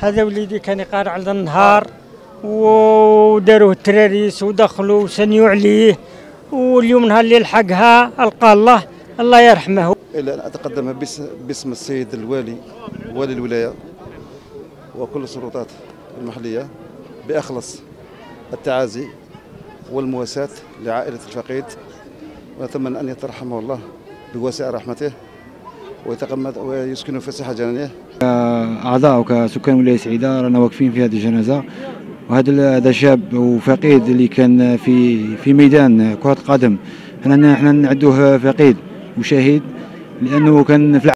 هذا وليدي كان يقارع على النهار وداروه التراريس ودخلوا وسنيوا عليه واليوم نهار اللي لحقها ألقى الله الله يرحمه. إلى أن أتقدم بس- باسم السيد الوالي والي الولاية وكل السلطات المحلية بأخلص التعازي والمواساة لعائلة الفقيد ونتمنى أن يترحمه الله بواسع رحمته. ويتقمد ويسكنه فسيح جنانه اعضاء وكسكان ولاية سعيدة رانا واقفين في هذه الجنازة. وهذا هذا شاب وفقيد اللي كان في في ميدان كرة القدم حنا حنا نعدوه فقيد وشهيد لأنه كان في